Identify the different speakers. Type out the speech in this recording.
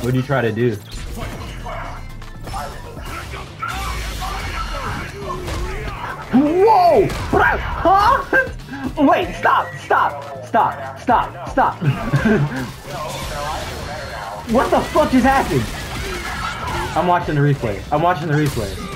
Speaker 1: What'd you try to do? Whoa! Huh? Wait, stop, stop, stop, stop, stop. what the fuck just happened? I'm watching the replay. I'm watching the replay.